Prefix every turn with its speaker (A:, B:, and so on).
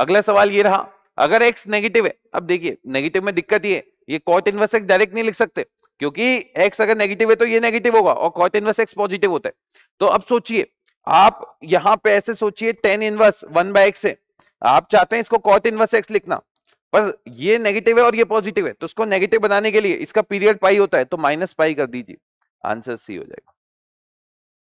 A: अगला सवाल ये रहा, अगर एक्स नेगेटिव है, अब देखिए नेगेटिव में दिक्कत ये ये कॉट इनवर्स एक्स डायरेक्ट नहीं लिख सकते, क्योंकि एक्स अगर नेगेटिव है तो ये नेगेटिव होगा, और कॉट इनवर्स एक्स पॉजिटिव होता है। तो अब सोचिए, आप यहाँ पे ऐसे सोचिए ten inverse one by x है, आप चाहते हैं इसको कॉट इनवर्स एक्स लिखना, पर ये नेगेटिव है और ये पॉजिटिव है तो उसको नेगेटिव बनाने के लिए इसका पीरियड पाई होता है तो माइनस पाई कर दीजिए आंसर सी हो जाएगा।